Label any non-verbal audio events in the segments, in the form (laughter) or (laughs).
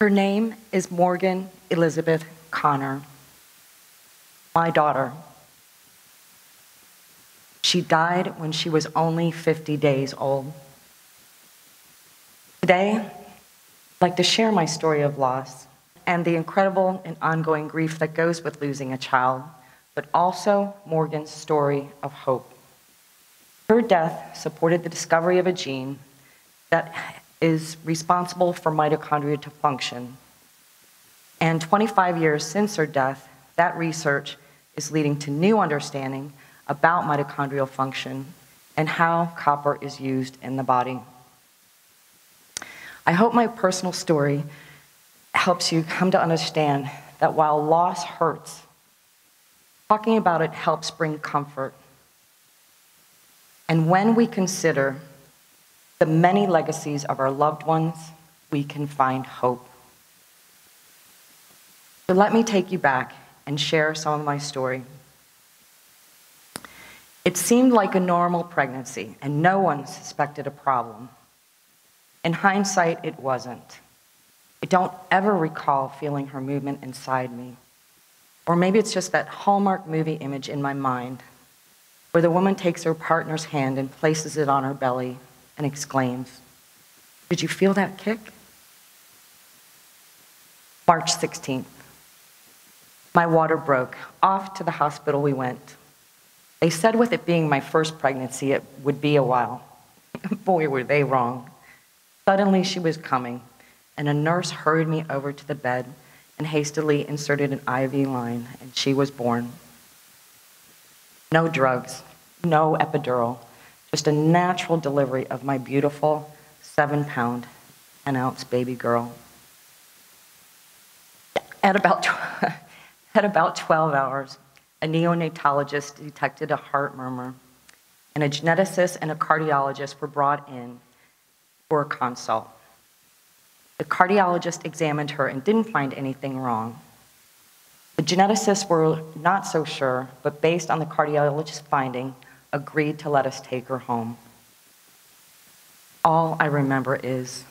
Her name is Morgan Elizabeth Connor, my daughter. She died when she was only 50 days old. Today, I'd like to share my story of loss and the incredible and ongoing grief that goes with losing a child, but also Morgan's story of hope. Her death supported the discovery of a gene that is responsible for mitochondria to function. And 25 years since her death, that research is leading to new understanding about mitochondrial function and how copper is used in the body. I hope my personal story helps you come to understand that while loss hurts, talking about it helps bring comfort. And when we consider the many legacies of our loved ones, we can find hope. So let me take you back and share some of my story. It seemed like a normal pregnancy, and no one suspected a problem. In hindsight, it wasn't. I don't ever recall feeling her movement inside me. Or maybe it's just that Hallmark movie image in my mind where the woman takes her partner's hand and places it on her belly and exclaims, Did you feel that kick? March 16th. My water broke. Off to the hospital we went. They said with it being my first pregnancy, it would be a while. (laughs) Boy, were they wrong. Suddenly she was coming, and a nurse hurried me over to the bed and hastily inserted an IV line, and she was born. No drugs, no epidural, just a natural delivery of my beautiful seven pound, 10 ounce baby girl. At about, (laughs) at about 12 hours, a neonatologist detected a heart murmur, and a geneticist and a cardiologist were brought in for a consult. The cardiologist examined her and didn't find anything wrong. The geneticists were not so sure, but based on the cardiologist's finding, agreed to let us take her home. All I remember is,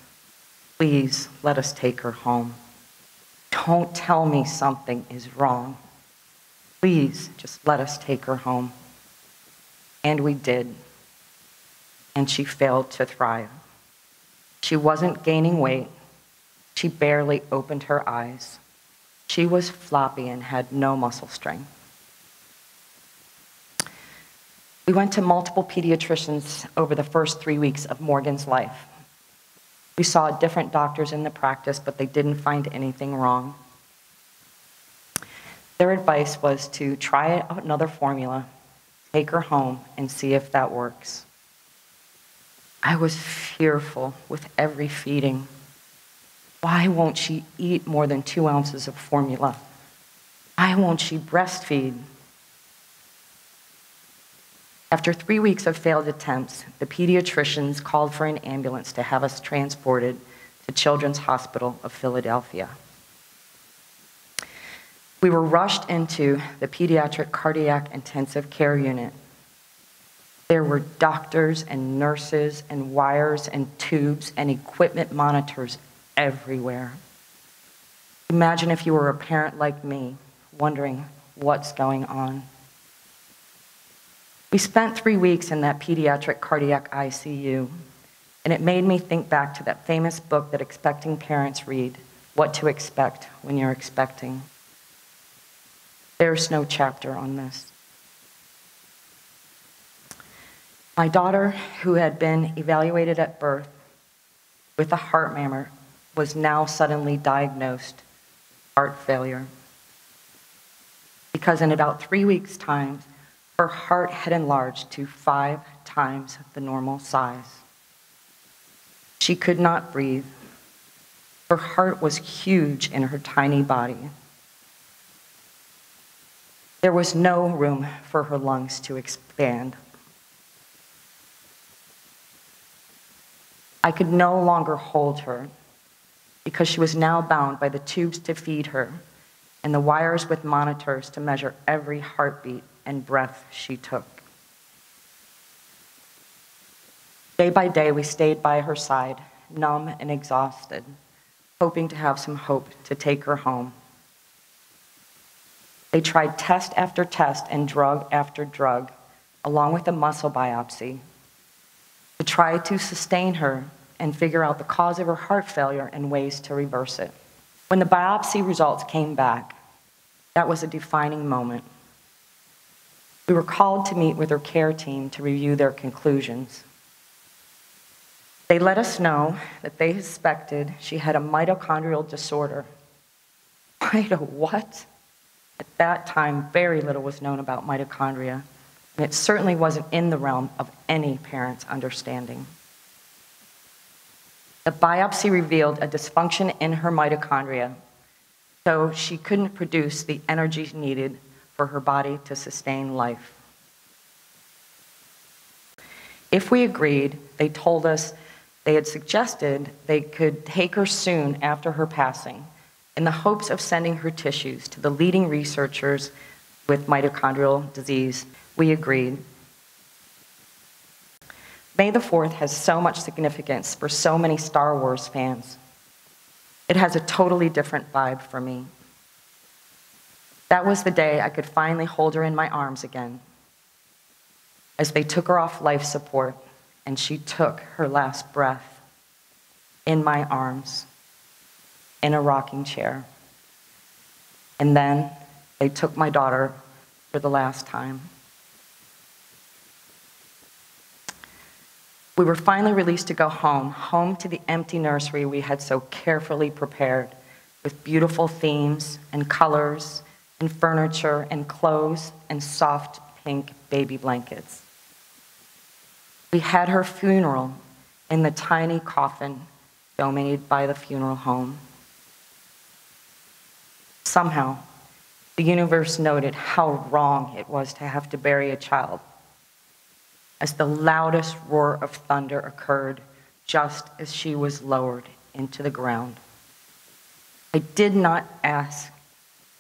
please let us take her home. Don't tell me something is wrong. Please just let us take her home. And we did. And she failed to thrive. She wasn't gaining weight. She barely opened her eyes. She was floppy and had no muscle strength. We went to multiple pediatricians over the first three weeks of Morgan's life. We saw different doctors in the practice, but they didn't find anything wrong. Their advice was to try another formula, take her home, and see if that works. I was fearful with every feeding. Why won't she eat more than two ounces of formula? Why won't she breastfeed? After three weeks of failed attempts, the pediatricians called for an ambulance to have us transported to Children's Hospital of Philadelphia. We were rushed into the pediatric cardiac intensive care unit. There were doctors and nurses and wires and tubes and equipment monitors everywhere. Imagine if you were a parent like me, wondering what's going on. We spent three weeks in that pediatric cardiac ICU, and it made me think back to that famous book that expecting parents read, What to Expect When You're Expecting. There's no chapter on this. My daughter, who had been evaluated at birth with a heart murmur, was now suddenly diagnosed heart failure. Because in about three weeks' time, her heart had enlarged to five times the normal size. She could not breathe. Her heart was huge in her tiny body. There was no room for her lungs to expand. I could no longer hold her because she was now bound by the tubes to feed her and the wires with monitors to measure every heartbeat and breath she took. Day by day, we stayed by her side, numb and exhausted, hoping to have some hope to take her home. They tried test after test and drug after drug, along with a muscle biopsy, to try to sustain her and figure out the cause of her heart failure and ways to reverse it. When the biopsy results came back, that was a defining moment. We were called to meet with her care team to review their conclusions. They let us know that they suspected she had a mitochondrial disorder. Mito what? At that time, very little was known about mitochondria, and it certainly wasn't in the realm of any parent's understanding. The biopsy revealed a dysfunction in her mitochondria, so she couldn't produce the energy needed for her body to sustain life. If we agreed, they told us they had suggested they could take her soon after her passing in the hopes of sending her tissues to the leading researchers with mitochondrial disease. We agreed. May the 4th has so much significance for so many Star Wars fans. It has a totally different vibe for me. That was the day I could finally hold her in my arms again. As they took her off life support and she took her last breath in my arms in a rocking chair. And then they took my daughter for the last time. We were finally released to go home, home to the empty nursery we had so carefully prepared with beautiful themes and colors and furniture and clothes and soft pink baby blankets. We had her funeral in the tiny coffin donated by the funeral home. Somehow, the universe noted how wrong it was to have to bury a child as the loudest roar of thunder occurred just as she was lowered into the ground. I did not ask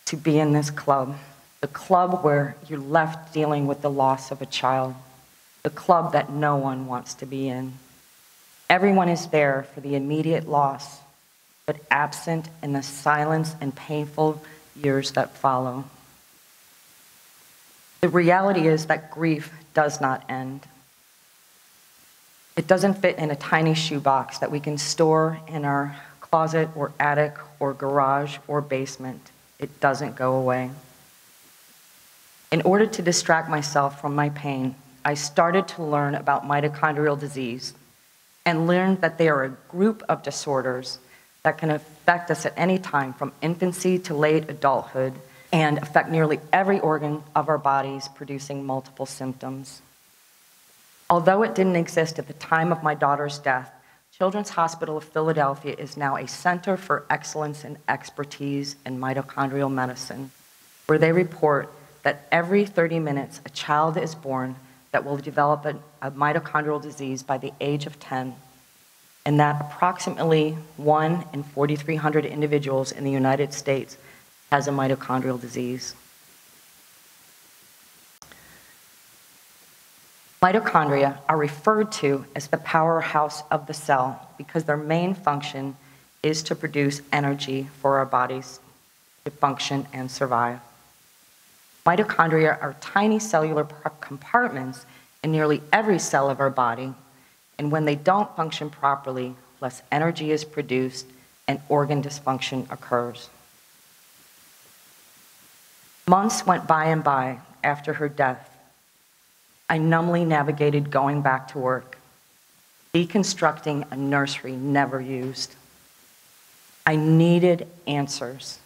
to be in this club, the club where you're left dealing with the loss of a child, the club that no one wants to be in. Everyone is there for the immediate loss, but absent in the silence and painful years that follow. The reality is that grief does not end. It doesn't fit in a tiny shoebox that we can store in our closet or attic or garage or basement. It doesn't go away. In order to distract myself from my pain, I started to learn about mitochondrial disease and learned that they are a group of disorders that can affect us at any time from infancy to late adulthood and affect nearly every organ of our bodies, producing multiple symptoms. Although it didn't exist at the time of my daughter's death, Children's Hospital of Philadelphia is now a center for excellence and expertise in mitochondrial medicine, where they report that every 30 minutes a child is born that will develop a, a mitochondrial disease by the age of 10, and that approximately 1 in 4,300 individuals in the United States has a mitochondrial disease. Mitochondria are referred to as the powerhouse of the cell because their main function is to produce energy for our bodies to function and survive. Mitochondria are tiny cellular compartments in nearly every cell of our body, and when they don't function properly, less energy is produced and organ dysfunction occurs. Months went by and by after her death I numbly navigated going back to work, deconstructing a nursery never used. I needed answers.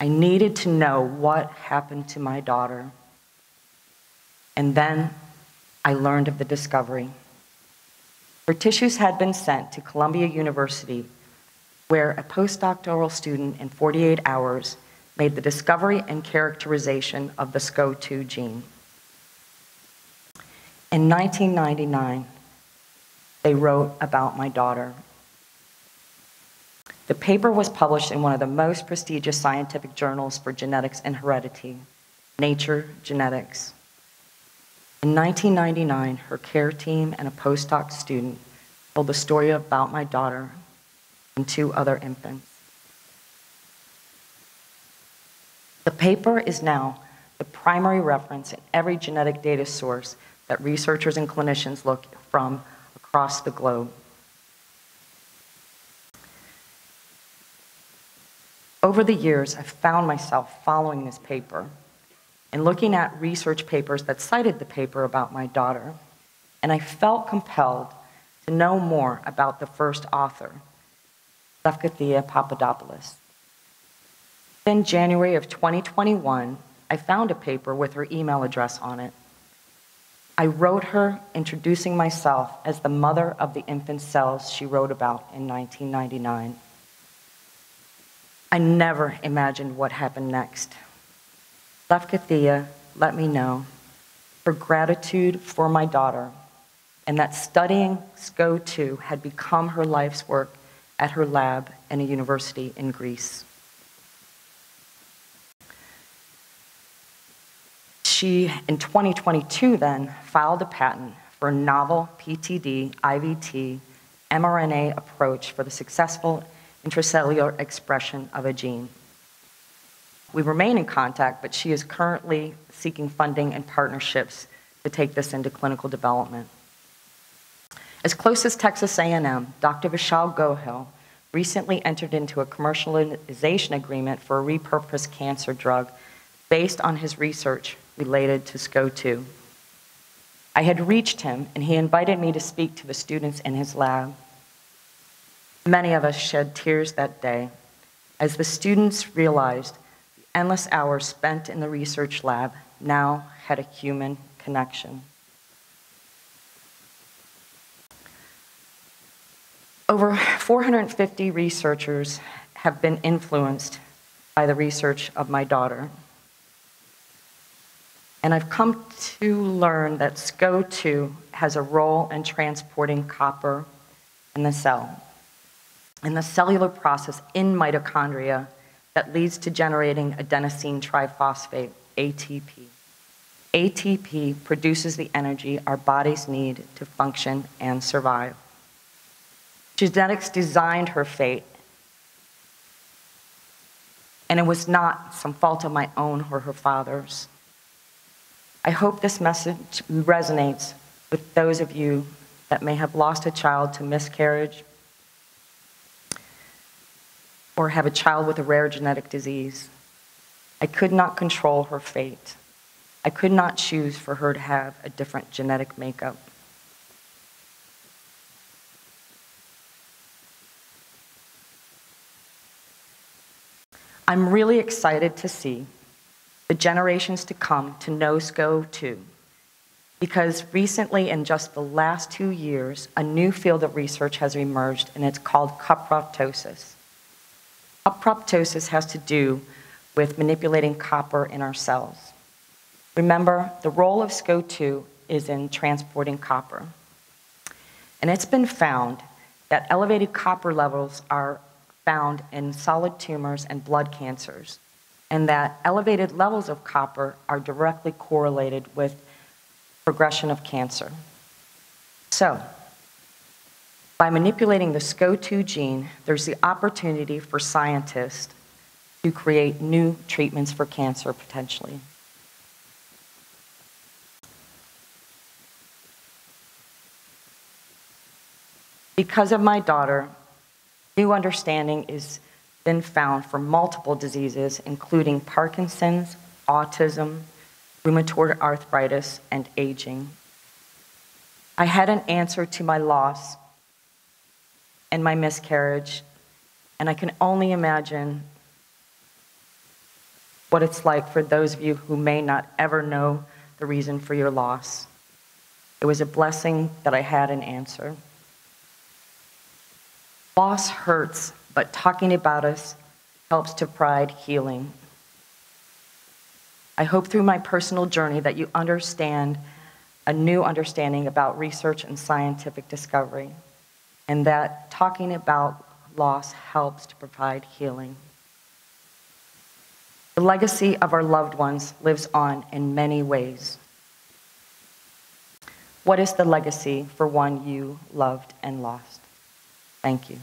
I needed to know what happened to my daughter. And then I learned of the discovery. Her tissues had been sent to Columbia University, where a postdoctoral student in 48 hours made the discovery and characterization of the SCO2 gene. In 1999, they wrote about my daughter. The paper was published in one of the most prestigious scientific journals for genetics and heredity, Nature Genetics. In 1999, her care team and a postdoc student told the story about my daughter and two other infants. The paper is now the primary reference in every genetic data source that researchers and clinicians look from across the globe. Over the years, I've found myself following this paper and looking at research papers that cited the paper about my daughter, and I felt compelled to know more about the first author, Lefkothea Papadopoulos. In January of 2021, I found a paper with her email address on it. I wrote her introducing myself as the mother of the infant cells she wrote about in 1999. I never imagined what happened next. Lefkothea let me know her gratitude for my daughter and that studying SCO2 had become her life's work at her lab in a university in Greece. She, in 2022, then filed a patent for a novel PTD IVT mRNA approach for the successful intracellular expression of a gene. We remain in contact, but she is currently seeking funding and partnerships to take this into clinical development. As close as Texas A&M, Dr. Vishal Gohil recently entered into a commercialization agreement for a repurposed cancer drug based on his research related to SCO2. I had reached him, and he invited me to speak to the students in his lab. Many of us shed tears that day as the students realized the endless hours spent in the research lab now had a human connection. Over 450 researchers have been influenced by the research of my daughter. And I've come to learn that SCO2 has a role in transporting copper in the cell and the cellular process in mitochondria that leads to generating adenosine triphosphate, ATP. ATP produces the energy our bodies need to function and survive. Genetics designed her fate, and it was not some fault of my own or her father's. I hope this message resonates with those of you that may have lost a child to miscarriage, or have a child with a rare genetic disease. I could not control her fate. I could not choose for her to have a different genetic makeup. I'm really excited to see the generations to come to know SCO2 because recently, in just the last two years, a new field of research has emerged and it's called cuproptosis. Cuproptosis has to do with manipulating copper in our cells. Remember, the role of SCO2 is in transporting copper. And it's been found that elevated copper levels are found in solid tumors and blood cancers, and that elevated levels of copper are directly correlated with progression of cancer. So, by manipulating the SCO2 gene, there's the opportunity for scientists to create new treatments for cancer potentially. Because of my daughter, new understanding has been found for multiple diseases, including Parkinson's, autism, rheumatoid arthritis, and aging. I had an answer to my loss and my miscarriage, and I can only imagine what it's like for those of you who may not ever know the reason for your loss. It was a blessing that I had an answer. Loss hurts, but talking about us helps to provide healing. I hope through my personal journey that you understand a new understanding about research and scientific discovery and that talking about loss helps to provide healing. The legacy of our loved ones lives on in many ways. What is the legacy for one you loved and lost? Thank you.